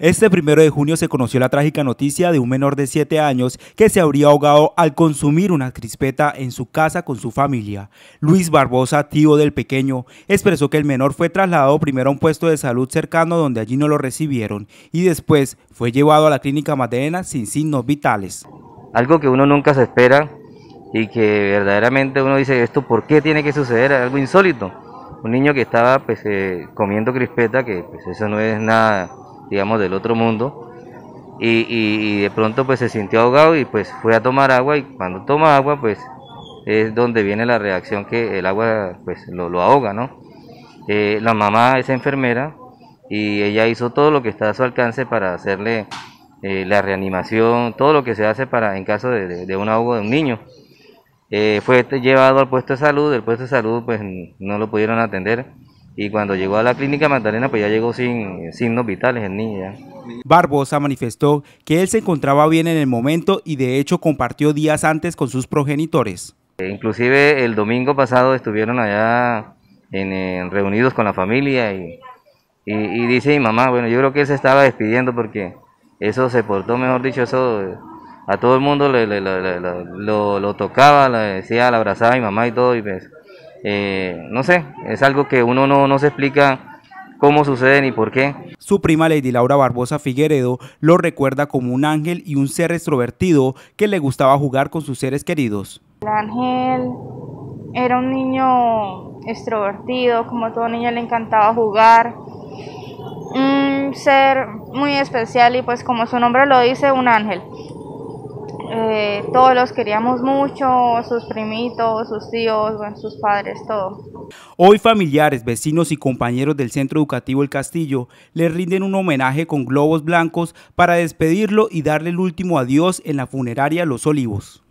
Este primero de junio se conoció la trágica noticia de un menor de 7 años que se habría ahogado al consumir una crispeta en su casa con su familia. Luis Barbosa, tío del pequeño, expresó que el menor fue trasladado primero a un puesto de salud cercano donde allí no lo recibieron y después fue llevado a la clínica Madena sin signos vitales. Algo que uno nunca se espera y que verdaderamente uno dice esto, ¿por qué tiene que suceder? Algo insólito. Un niño que estaba pues, eh, comiendo crispeta, que pues, eso no es nada digamos, del otro mundo. Y, de pronto pues se sintió ahogado y pues fue a tomar agua y cuando toma agua pues es donde viene la reacción que el agua pues lo, ahoga, ¿no? Eh, la mamá es enfermera y ella hizo todo lo que está a su alcance para hacerle eh, la reanimación, todo lo que se hace para en caso de, un ahogo de un niño. Eh, fue llevado al puesto de salud, el puesto de salud pues no lo pudieron atender y cuando llegó a la clínica Magdalena pues ya llegó sin signos vitales el niño. Barbosa manifestó que él se encontraba bien en el momento y de hecho compartió días antes con sus progenitores. E inclusive el domingo pasado estuvieron allá en, reunidos con la familia y, y, dice mi mamá, bueno yo creo que él se estaba despidiendo porque eso se portó, mejor dicho, eso a todo el mundo le, lo, lo, tocaba, le decía, le abrazaba a mi mamá y todo y pues eh, no sé, es algo que uno no, no se explica cómo sucede ni por qué. Su prima Lady Laura Barbosa Figueredo lo recuerda como un ángel y un ser extrovertido que le gustaba jugar con sus seres queridos. El ángel era un niño extrovertido, como todo niño le encantaba jugar. Un ser muy especial y pues como su nombre lo dice, un ángel. Eh, todos los queríamos mucho, sus primitos, sus tíos, sus padres, todo. Hoy familiares, vecinos y compañeros del Centro Educativo El Castillo le rinden un homenaje con globos blancos para despedirlo y darle el último adiós en la funeraria Los Olivos.